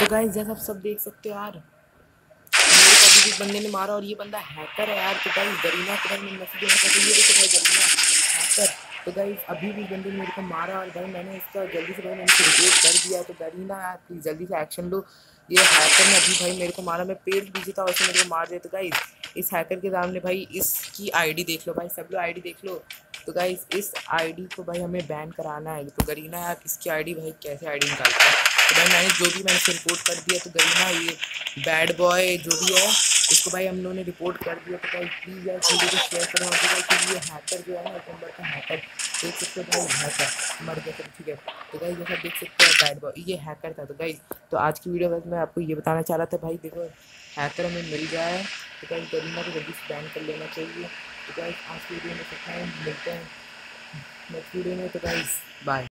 तो गाइस जैसा आप सब देख सकते हो यार अभी बंदे ने मारा और ये बंदा हैकर है यार। तो गाइस गरीना को भाई मैसेज देना था ये देखो भाई गरीना हैकर तो गाइस अभी भी बंदे ने मेरे को मारा और भाई मैंने इसका जल्दी से भाई मैंने रिपोर्ट कर दिया। तो गरीना यार प्लीज़ जल्दी से एक्शन लो। ये हैकर ने अभी भाई मेरे को मारा, मैं पेड़ पीछे था वैसे मेरे को मार दिया। तो गाइस इस हैकर के सामने भाई इसकी आईडी देख लो भाई, सब लोग आईडी देख लो। तो गाइस इस आईडी को भाई हमें बैन कराना है। तो गरीना यार, इसकी आईडी भाई कैसे आईडी निकालते हैं? तो भाई मैंने जो भी मैंने रिपोर्ट कर दिया तो गरीना ये बैड बॉय जो भी है उसको भाई हम लोगों ने रिपोर्ट कर दिया। तो भाई प्लीज़ यार वीडियो को शेयर करो और भाई क्योंकि ये हैकर जो है ना नंबर का हैकर देख सकते हो भाई हैकर मर गया तो ठीक है? तो गाइस जैसा देख सकते हो बैड बॉय ये हैकर था। तो गाइस तो आज की वीडियो में मैं आपको ये बताना चाह रहा था, भाई देखो हैकर हमें मिल गया है। तो गाइस गरीना को जल्दी बैन कर लेना चाहिए। तो गाइस आज की वीडियो में सकता है मिलते हैं नेक्स्ट वीडियो में तो गाइस बाय